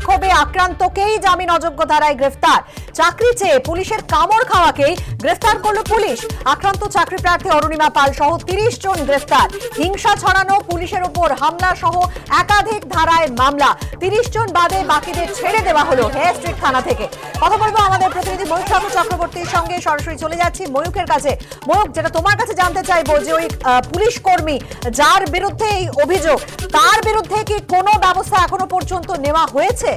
বিক্ষোভে আক্রান্তকেই জামিন অযোগ্য ধারায় গ্রেফতার। চাকরি চেয়ে পুলিশের কামড় খাওয়াকেই গ্রেফতার করল পুলিশ। আক্রান্ত চাকরি প্রার্থী অরুণিমা পাল সহ তিরিশ জন গ্রেফতার। হিংসা ছড়ানো পুলিশের উপর হামলা সহ একাধিক ধারায় মামলা। তিরিশ জন বাদে বাকিদের ছেড়ে দেওয়া হলো হেয়ার স্ট্রিট থানা থেকে। কথা বলব আমাদের ময়ূক চক্রবর্তীর সঙ্গে সরাসরি চলে যাচ্ছি ময়ূকের কাছে। ময়ূক, যেটা তোমার কাছে জানতে চাইব যে ওই পুলিশ কর্মী যার বিরুদ্ধে এই অভিযোগ, তার বিরুদ্ধে কি কোনো ব্যবস্থা এখনও পর্যন্ত নেওয়া হয়েছে?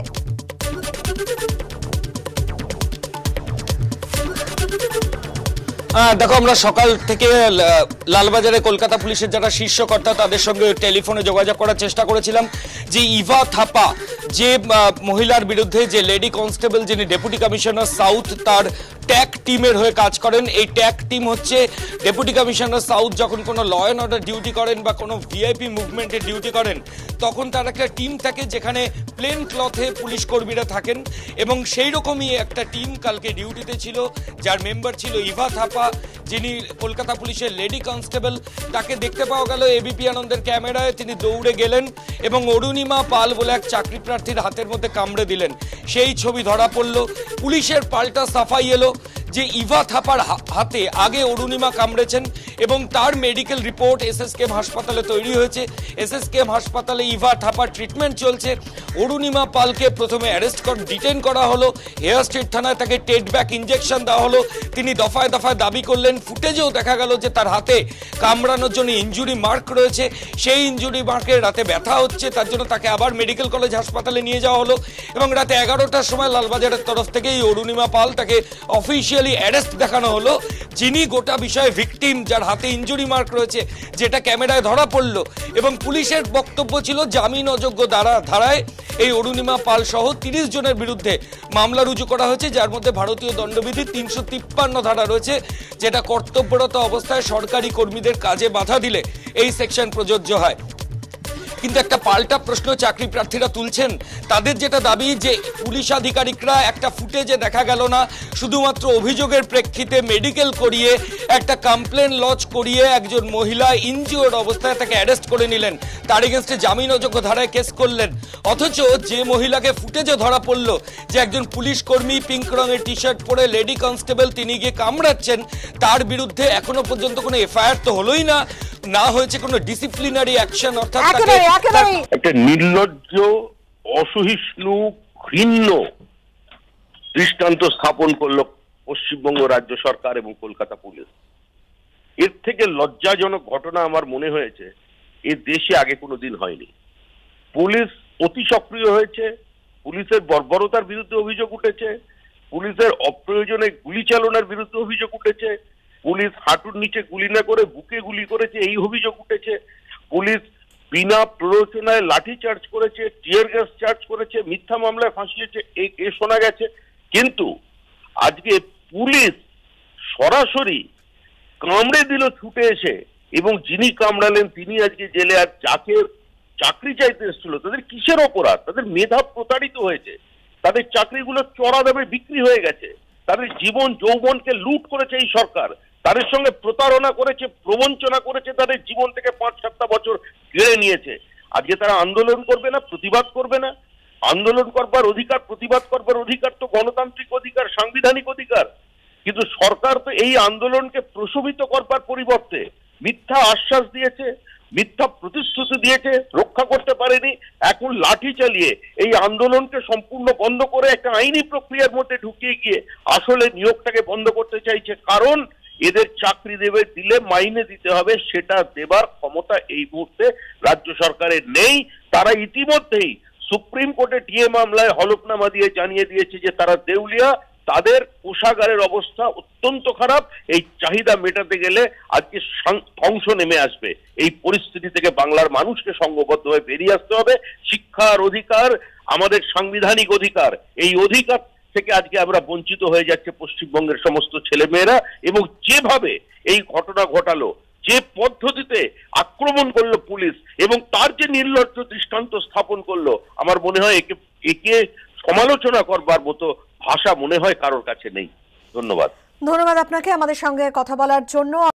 দেখো, আমরা সকাল থেকে লালবাজারে কলকাতা পুলিশের যারা শীর্ষকর্তা, তাদের সঙ্গে টেলিফোনে যোগাযোগ করার চেষ্টা করেছিলাম যে ইভা থাপা, যে মহিলার বিরুদ্ধে যে লেডি কনস্টেবল যিনি ডেপুটি কমিশনার সাউথ, তার ট্যাগ টিমের হয়ে কাজ করেন। এই ট্যাগ টিম হচ্ছে ডেপুটি কমিশনার সাউথ, যখন কোনো ল অ্যান্ড অর্ডার ডিউটি করেন বা কোনো ভিআইপি মুভমেন্টে ডিউটি করেন তখন তার একটা টিম থাকে যেখানে প্লেন ক্লথে পুলিশ কর্মীরা থাকেন এবং সেই রকমই একটা টিম কালকে ডিউটিতে ছিল, যার মেম্বার ছিল ইভা থাপা, যিনি কলকাতা পুলিশের লেডি কনস্টেবল তাকে দেখতে পাওয়া গেল এবিপি আনন্দের ক্যামেরায়, তিনি দৌড়ে গেলেন এবং অরুণিমা পাল বলে এক চাকরি প্রার্থীর হাতের মধ্যে কামড়ে দিলেন। সেই ছবি ধরা পড়ল, পুলিশের পাল্টা সাফাই এলো যে ইভা থাপার হাতে আগে অরুণিমা কামড়েছেন এবং তার medical report S S SSKM হাসপাতালে তৈরি হয়েছে। এস এস এসএসকেএম হাসপাতালে ইভা থাপার ট্রিটমেন্ট চলছে। অরুণিমা পালকে প্রথমে অ্যারেস্ট কর ডিটেন করা হলো। হেয়ার স্ট্রিট থানায় তাকে টেট ব্যাক ইঞ্জেকশন দেওয়া হলো। তিনি দফায় দফায় দাবি করলেন, ফুটেজেও দেখা গেল যে তার হাতে কামড়ানোর জন্য ইঞ্জুরি মার্ক রয়েছে। সেই ইঞ্জুরি মার্কের রাতে ব্যথা হচ্ছে, তার জন্য তাকে আবার মেডিকেল কলেজ হাসপাতালে নিয়ে যাওয়া হলো। এবং রাতে এগারোটার সময় লালবাজারের তরফ থেকে এই অরুণিমা পাল তাকে অফিসিয়ালি অ্যারেস্ট দেখানো হলো। যিনি গোটা বিষয়ে ভিকটিম যার হাতে ইঞ্জুরি মার্ক রয়েছে, যেটা ক্যামেরায় ধরা পড়ল। এবং পুলিশের বক্তব্য ছিল জামিন অযোগ্য ধারা ধারায়। এই অরুণিমা পাল সহ তিরিশ জনের বিরুদ্ধে মামলা রুজু করা হয়েছে, যার মধ্যে ভারতীয় দণ্ডবিধি তিনশো তিপ্পান্ন ধারা রয়েছে, যেটা কর্তব্যরত অবস্থায় সরকারি কর্মীদের কাজে বাধা দিলে এই সেকশন প্রযোজ্য হয়। কিন্তু একটা পাল্টা প্রশ্ন চাকরি প্রার্থীরা তুলছেন। তাদের যেটা দাবি যে পুলিশ আধিকারিকরা একটা ফুটেজে দেখা গেল না, শুধুমাত্র অভিযোগের প্রেক্ষিতে মেডিকেল করিয়ে, একটা কমপ্লেন লজ করিয়ে একজন মহিলা ইনজিওর্ড অবস্থায় তাকে অ্যারেস্ট করে নিলেন। তার এগেনস্টে জামিন অযোগ্য ধারায় কেস করলেন। অথচ যে মহিলাকে ফুটেজে ধরা পড়ল, যে একজন পুলিশ কর্মী পিঙ্ক রঙের টি শার্ট পরে লেডি কনস্টেবল তিনি গিয়ে কামড়াচ্ছেন, তার বিরুদ্ধে এখনও পর্যন্ত কোনো এফআইআর তো হলোই না। না হয়েছে কোনো ডিসিপ্লিনারি অ্যাকশন অর্থাৎ একটা নির্লজ্জ অসহিষ্ণু ঘৃণ্য দৃষ্টান্ত স্থাপন করল পশ্চিমবঙ্গ রাজ্য সরকার এবং কলকাতা পুলিশ। এর থেকে লজ্জাজনক ঘটনা আমার মনে হয়েছে এ দেশে আগে কোনো দিন হয়নি। পুলিশ অতি সক্রিয় হয়েছে পুলিশের বর্বরতার বিরুদ্ধে অভিযোগ উঠেছে পুলিশের অপ্রয়োজনে গুলি চালনার বিরুদ্ধে অভিযোগ উঠেছে পুলিশ হাঁটুর নিচে গুলি না করে বুকে গুলি করেছে, এই অভিযোগ উঠেছে। পুলিশ বিনা প্ররোচনায় লাঠি চার্জ করেছে, টিয়ার গ্যাস চার্জ করেছে, মিথ্যা মামলায় ফাঁসিয়েছে, এ শোনা গেছে। কিন্তু আজকে পুলিশ সরাসরি কামড়ে দিল ছুটে এসে, এবং যিনি কামড়ালেন তিনি আজকে জেলে, আর যাকে চাকরি চাইতে এসেছিল, তাদের কিসের অপরাধ? তাদের মেধা প্রতারিত হয়েছে, তাদের চাকরিগুলো চড়া দামে বিক্রি হয়ে গেছে, তাদের জীবন, যৌবনকে লুট করেছে এই সরকার। তাদের সঙ্গে প্রতারণা করেছে, প্রবঞ্চনা করেছে, তাদের জীবন থেকে পাঁচ সাতটা বছর কেড়ে নিয়েছে। আজকে তারা আন্দোলন করবে না, প্রতিবাদ করবে না। আন্দোলন করবার অধিকার, প্রতিবাদ করবার অধিকার তো গণতান্ত্রিক অধিকার, সাংবিধানিক অধিকার। কিন্তু সরকার তো এই আন্দোলনকে প্রশমিত করবার পরিবর্তে মিথ্যা আশ্বাস দিয়েছে, মিথ্যা প্রতিশ্রুতি দিয়েছে, রক্ষা করতে পারেনি, এখন লাঠি চালিয়ে এই আন্দোলনকে সম্পূর্ণ বন্ধ করে একটা আইনি প্রক্রিয়ার মধ্যে ঢুকিয়ে গিয়ে আসলে নিয়োগটাকে বন্ধ করতে চাইছে। কারণ এদের চাকরি দেবে, দিলে মাইনে দিতে হবে, সেটা দেবার ক্ষমতা এই মুহূর্তে রাজ্য সরকারের নেই। তারা ইতিমধ্যেই সুপ্রিম কোর্টে টিএ মামলায় হলফনামা দিয়ে জানিয়ে দিয়েছে যে তারা দেউলিয়া, তাদের কোষাগারের অবস্থা অত্যন্ত খারাপ। এই চাহিদা মেটাতে গেলে আজকে ধ্বংস নেমে আসবে। এই পরিস্থিতি থেকে বাংলার মানুষকে সংঘবদ্ধ হয়ে বেরিয়ে আসতে হবে। শিক্ষার অধিকার, আমাদের সাংবিধানিক অধিকার, এই অধিকার থেকে আজকে আমরা বঞ্চিত হয়ে যাচ্ছে পশ্চিমবঙ্গের সমস্ত ছেলেমেয়েরা এবং যেভাবে এই ঘটনা ঘটালো, যে পদ্ধতিতে আক্রমণ করল পুলিশ এবং তার যে নির্লজ্জ দৃষ্টান্ত স্থাপন করল, আমার মনে হয় একে একে সমালোচনা করবার মতো ভাষা মনে হয় কারোর কাছে নেই। ধন্যবাদ। ধন্যবাদ আপনাকে আমাদের সঙ্গে কথা বলার জন্য।